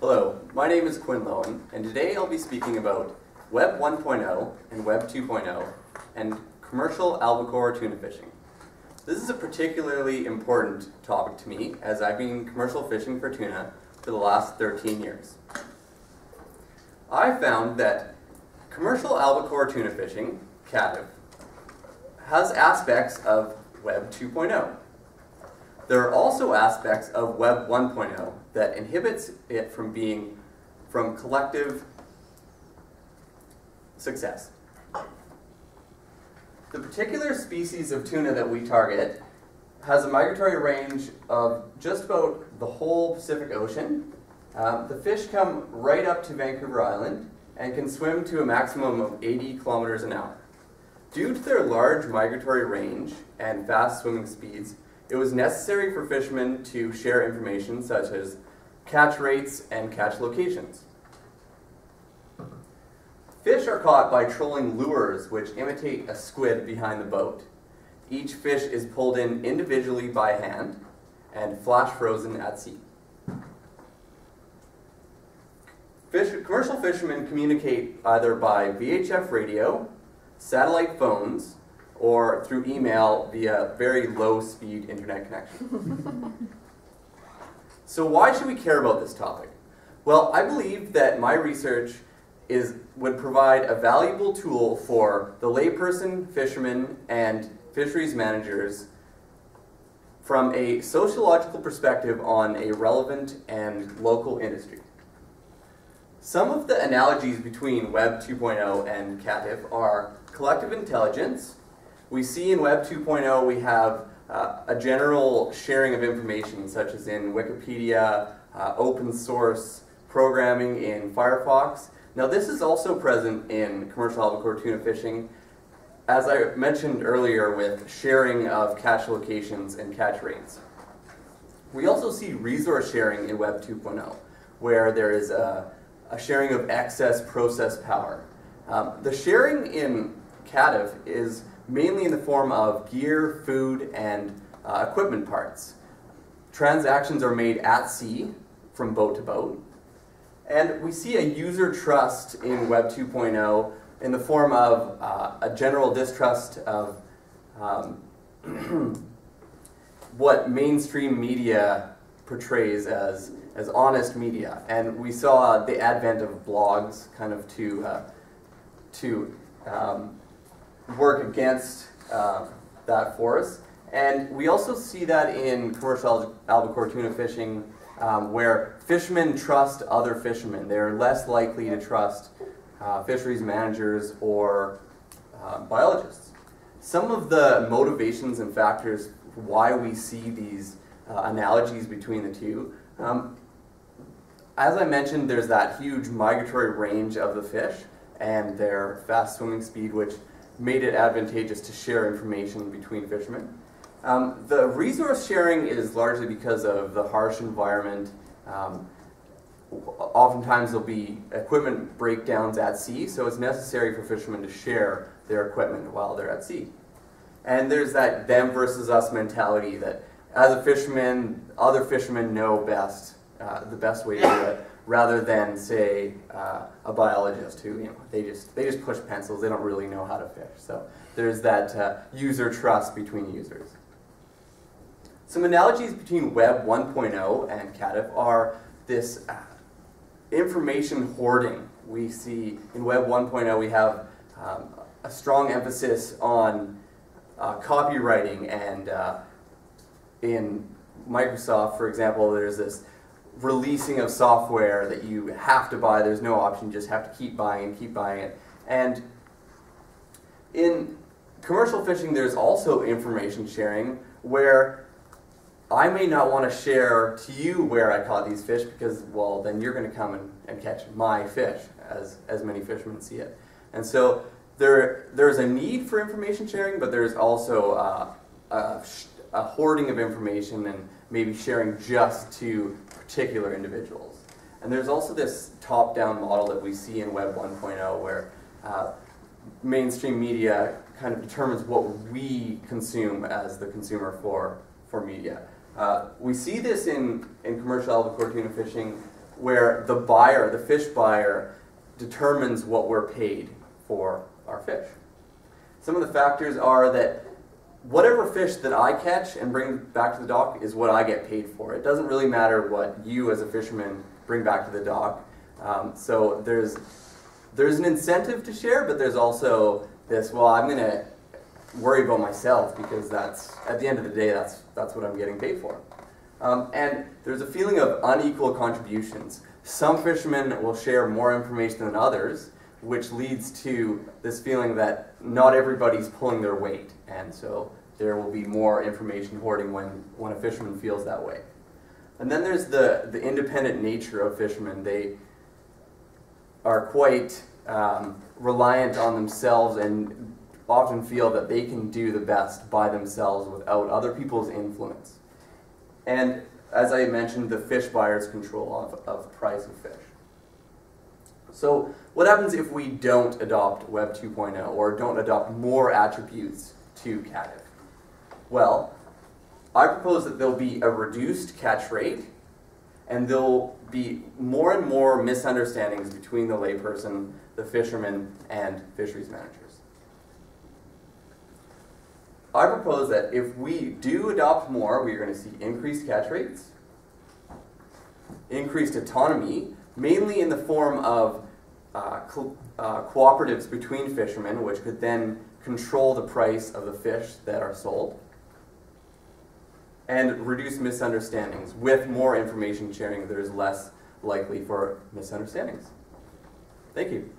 Hello, my name is Quinn Lowen, and today I'll be speaking about Web 1.0 and Web 2.0 and commercial albacore tuna fishing. This is a particularly important topic to me as I've been commercial fishing for tuna for the last 13 years. I found that commercial albacore tuna fishing, CATF, has aspects of Web 2.0. There are also aspects of Web 1.0 that inhibits it from being from collective success. The particular species of tuna that we target has a migratory range of just about the whole Pacific Ocean. Um, the fish come right up to Vancouver Island and can swim to a maximum of 80 kilometers an hour. Due to their large migratory range and fast swimming speeds, it was necessary for fishermen to share information such as catch rates and catch locations. Fish are caught by trolling lures which imitate a squid behind the boat. Each fish is pulled in individually by hand and flash frozen at sea. Fish, commercial fishermen communicate either by VHF radio, satellite phones, or through email via very low speed internet connection. so why should we care about this topic? Well, I believe that my research is, would provide a valuable tool for the layperson, fishermen, and fisheries managers from a sociological perspective on a relevant and local industry. Some of the analogies between Web 2.0 and CATF are collective intelligence, we see in Web 2.0 we have uh, a general sharing of information such as in Wikipedia, uh, open source programming in Firefox. Now this is also present in commercial albacore tuna fishing as I mentioned earlier with sharing of catch locations and catch rates. We also see resource sharing in Web 2.0 where there is a, a sharing of excess process power. Um, the sharing in CATF is mainly in the form of gear, food, and uh, equipment parts. Transactions are made at sea from boat to boat. And we see a user trust in Web 2.0 in the form of uh, a general distrust of um, what mainstream media portrays as, as honest media. And we saw the advent of blogs kind of to, uh, to um, work against uh, that force. And we also see that in commercial albacore tuna fishing um, where fishermen trust other fishermen. They're less likely to trust uh, fisheries managers or uh, biologists. Some of the motivations and factors why we see these uh, analogies between the two. Um, as I mentioned, there's that huge migratory range of the fish and their fast swimming speed, which made it advantageous to share information between fishermen. Um, the resource sharing is largely because of the harsh environment. Um, oftentimes there'll be equipment breakdowns at sea, so it's necessary for fishermen to share their equipment while they're at sea. And there's that them versus us mentality that as a fisherman, other fishermen know best, uh, the best way to do it rather than say uh, a biologist who you know they just they just push pencils. They don't really know how to fish. So there's that uh, user trust between users. Some analogies between web 1.0 and CATF are this uh, information hoarding we see in web 1.0 we have um, a strong emphasis on uh, copyrighting and uh, in Microsoft for example there's this releasing of software that you have to buy. There's no option. You just have to keep buying and keep buying it. And in commercial fishing, there's also information sharing where I may not want to share to you where I caught these fish because, well, then you're going to come and, and catch my fish, as, as many fishermen see it. And so there, there's a need for information sharing, but there's also uh, a, a hoarding of information and maybe sharing just to particular individuals. And there's also this top-down model that we see in Web 1.0 where uh, mainstream media kind of determines what we consume as the consumer for, for media. Uh, we see this in, in commercial albacore fishing where the buyer, the fish buyer, determines what we're paid for our fish. Some of the factors are that whatever fish that I catch and bring back to the dock is what I get paid for. It doesn't really matter what you as a fisherman bring back to the dock. Um, so there's there's an incentive to share, but there's also this. Well, I'm going to worry about myself because that's at the end of the day that's that's what I'm getting paid for. Um, and there's a feeling of unequal contributions. Some fishermen will share more information than others, which leads to this feeling that not everybody's pulling their weight, and so there will be more information hoarding when, when a fisherman feels that way. And then there's the, the independent nature of fishermen. They are quite um, reliant on themselves and often feel that they can do the best by themselves without other people's influence. And as I mentioned, the fish buyer's control of, of price of fish. So what happens if we don't adopt Web 2.0 or don't adopt more attributes to CATF? Well, I propose that there'll be a reduced catch rate and there'll be more and more misunderstandings between the layperson, the fisherman, and fisheries managers. I propose that if we do adopt more, we're going to see increased catch rates, increased autonomy, mainly in the form of uh, co uh, cooperatives between fishermen, which could then control the price of the fish that are sold, and reduce misunderstandings. With more information sharing, there's less likely for misunderstandings. Thank you.